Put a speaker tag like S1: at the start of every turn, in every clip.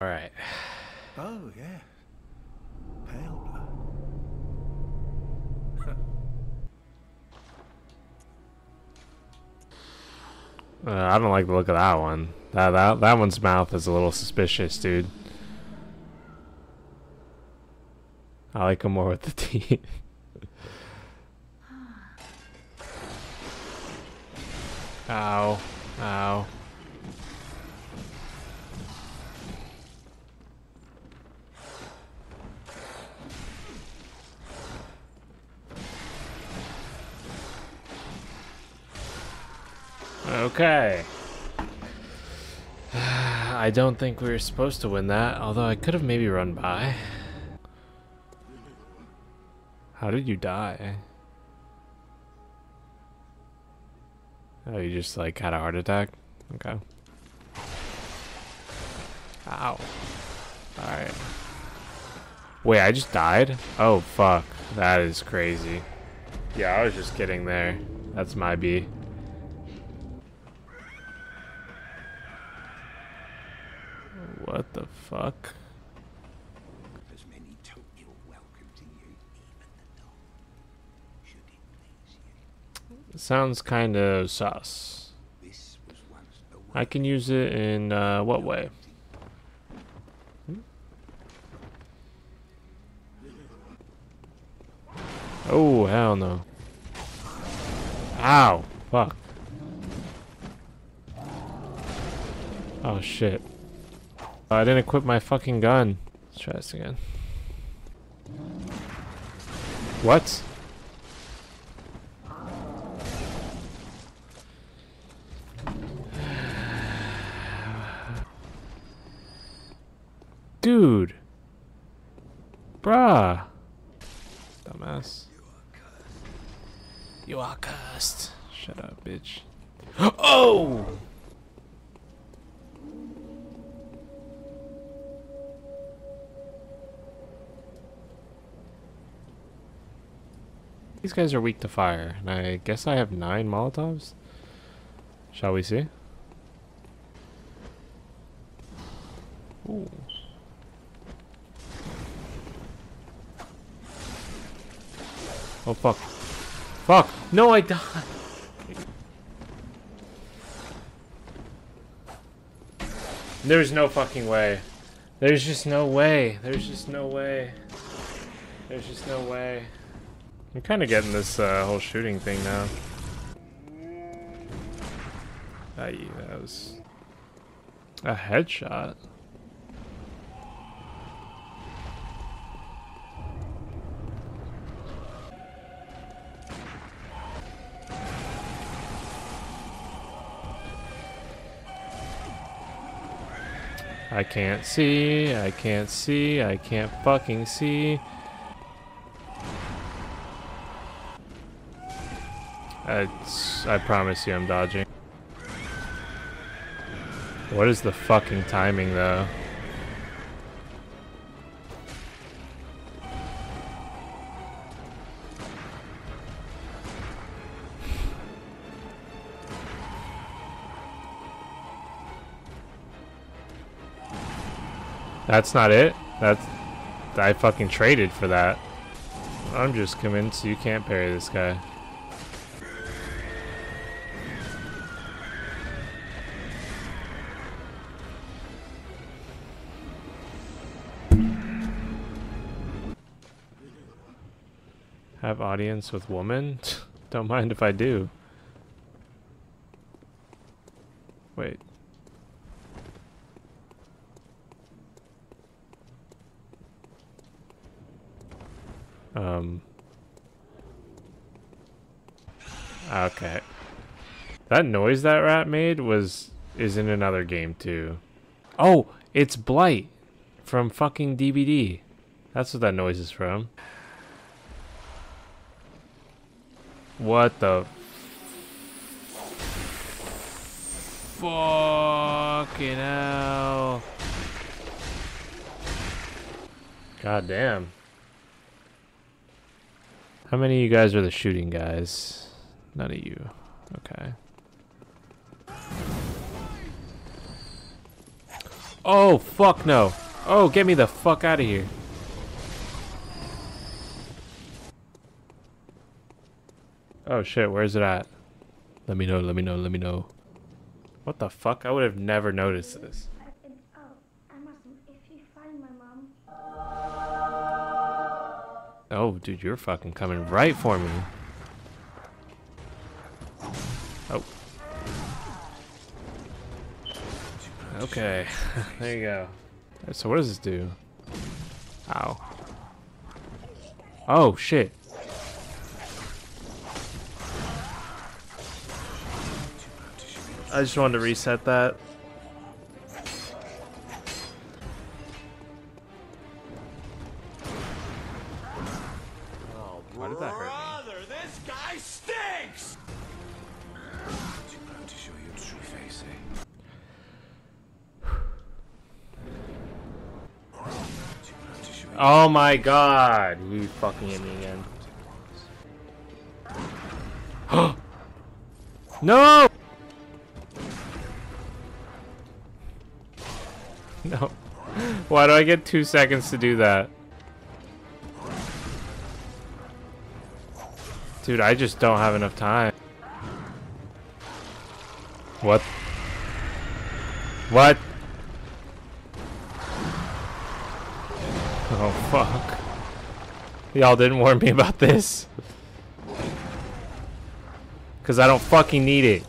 S1: All right.
S2: Oh, yeah. Pale blood.
S1: Uh, I don't like the look of that one. That that that one's mouth is a little suspicious, dude. I like him more with the teeth. Ow. Ow. Okay. I don't think we were supposed to win that, although I could have maybe run by. How did you die? Oh, you just like had a heart attack? Okay. Ow. Alright. Wait, I just died? Oh, fuck. That is crazy. Yeah, I was just getting there. That's my B. What the fuck?
S3: As many total welcome to you, even the dog. Should it please you.
S1: Sounds kind of sus.
S3: This was once the
S1: I can use it in uh, what way? Oh, hell no. Ow. Fuck. Oh, shit. Oh, I didn't equip my fucking gun. Let's try this again. What? Dude. Bruh. Dumbass. You are cursed. Shut up, bitch. Oh! These guys are weak to fire, and I guess I have nine Molotovs? Shall we see? Ooh. Oh fuck. Fuck! No, I died! There's no fucking way. There's just no way. There's just no way. There's just no way. I'm kind of getting this uh, whole shooting thing now. Aye, that was a headshot. I can't see, I can't see, I can't fucking see. It's, I promise you I'm dodging. What is the fucking timing though? That's not it? That's... I fucking traded for that. I'm just convinced you can't parry this guy. Have audience with woman? Don't mind if I do. Wait. Um. Okay. That noise that rat made was is in another game too. Oh, it's Blight from fucking DBD. That's what that noise is from. What the fucking hell? God damn. How many of you guys are the shooting guys? None of you. Okay. Oh, fuck no. Oh, get me the fuck out of here. Oh shit, where's it at? Let me know, let me know, let me know. What the fuck? I would have never noticed this.
S4: Oh, I mustn't. If you find my mom,
S1: dude, you're fucking coming right for me. Oh. Okay, there you go. So what does this do? Ow. Oh, shit. I just wanted to reset that. Why did that hurt me?
S3: Brother, this guy stinks! Too proud to show your true face, eh? Too proud to show your
S1: Oh my god, you fucking hit me again. no! No. Why do I get two seconds to do that? Dude, I just don't have enough time. What? What? Oh fuck. Y'all didn't warn me about this. Cause I don't fucking need it.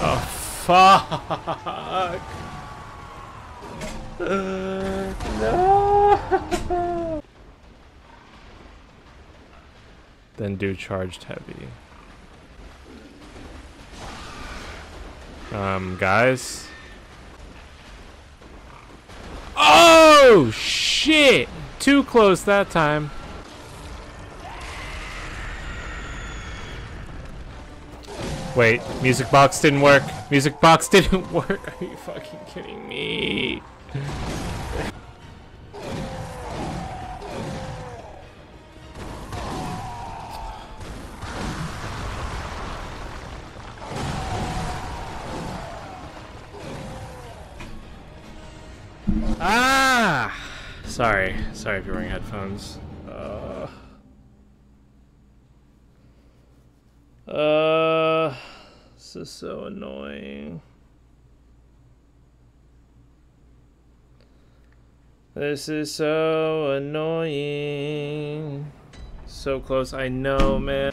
S1: Oh fuck. No. Then do charged heavy. Um, guys. Oh shit! Too close that time. Wait, music box didn't work. Music box didn't work. Are you fucking kidding me? Ah! Sorry. Sorry if you're wearing headphones. Uh, uh, this is so annoying. This is so annoying. So close, I know, man.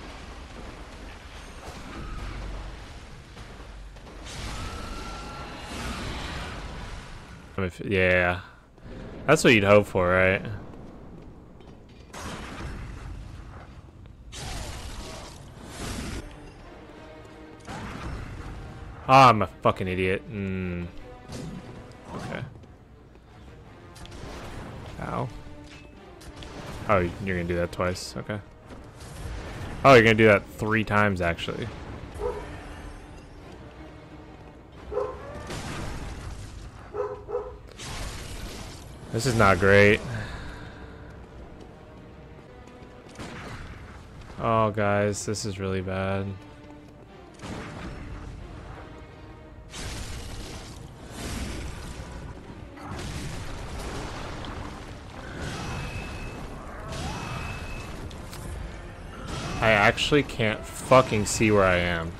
S1: If, yeah. That's what you'd hope for, right? Ah, I'm a fucking idiot. Mm. Okay. Ow. Oh, you're gonna do that twice. Okay. Oh, you're gonna do that three times, actually. This is not great. Oh, guys, this is really bad. Actually can't fucking see where I am.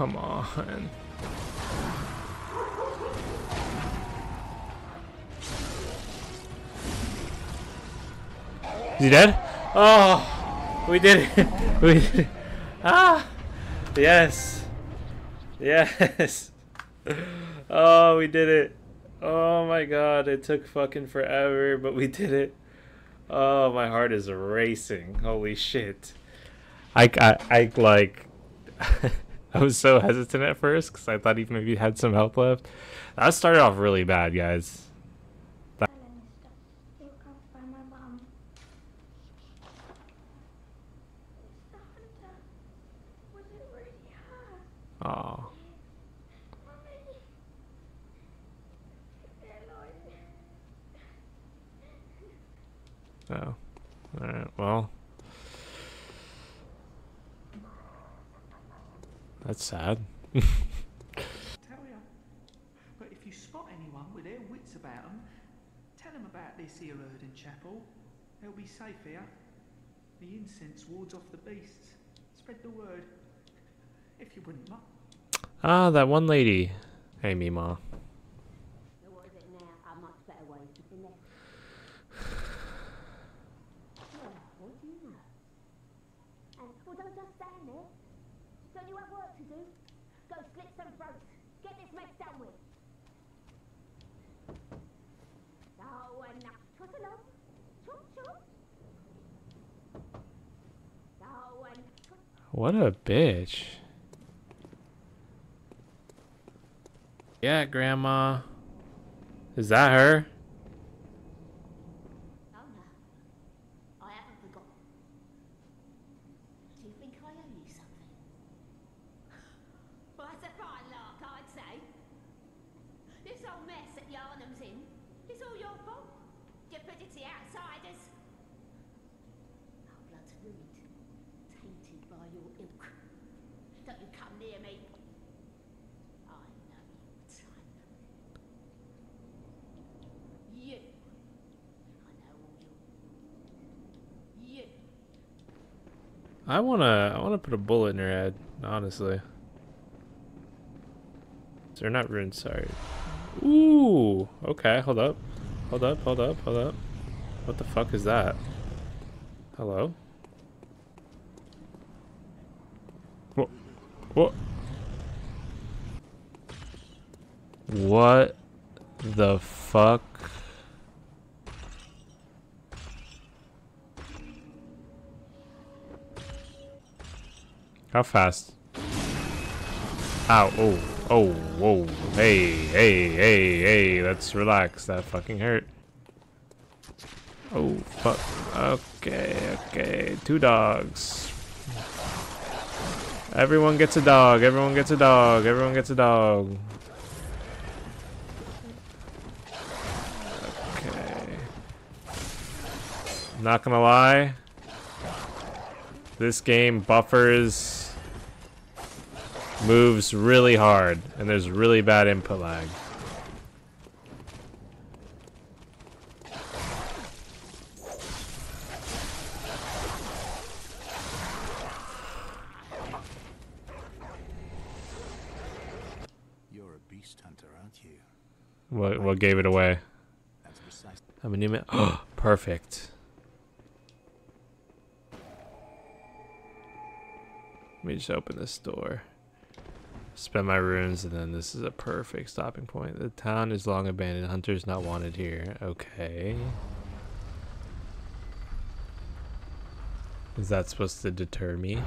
S1: Come on. Is he dead? Oh, we did it. We did it. Ah, yes, yes. Oh, we did it. Oh my god, it took fucking forever, but we did it. Oh, my heart is racing. Holy shit. I, I, I like. I was so hesitant at first because I thought he maybe had some health left. That started off really bad, guys.
S4: Oh.
S1: Oh. Alright, well. That's sad.
S5: Tell ya. But if you spot anyone with their wits about 'em, tell 'em about this here Oedon Chapel. They'll be safe here. The incense wards off the beasts. Spread the word. If you wouldn't mind.
S1: Ah, that one lady. Hey, Mima.
S6: Now what is it now? A much better way, isn't it? Well, what do you know? And well, don't just stand there. Don't you have work to do? Go slit some throats. Get this mess done with. Oh, and now, trot along. Trot, trot. Oh, and trot.
S1: What a bitch. Yeah, Grandma. Is that her?
S6: Oh no, I haven't forgotten. Do you think I owe you something? Well, that's a fine lark, I'd say. This whole mess that Yharnam's in is all your fault. Stupidity outsiders. Our blood's ruined, tainted by your ilk. Don't you come near me. I know your type. You. I know all your you.
S1: I wanna, I wanna put a bullet in her head. Honestly. They're not ruined. Sorry. Ooh. Okay. Hold up. Hold up. Hold up. Hold up. What the fuck is that? Hello. What? What? What the fuck? How fast? Ow, oh, oh, whoa, hey, hey, hey, hey, let's relax, that fucking hurt. Oh, fuck, okay, okay, two dogs. Everyone gets a dog, everyone gets a dog, everyone gets a dog. Okay. Not gonna lie, this game buffers moves really hard and there's really bad input lag.
S2: You're a beast hunter, aren't you?
S1: What what gave it away? I'm a new man. Oh, perfect. Let me just open this door. Spend my runes, and then this is a perfect stopping point. The town is long abandoned. Hunters not wanted here. Okay. Is that supposed to deter me?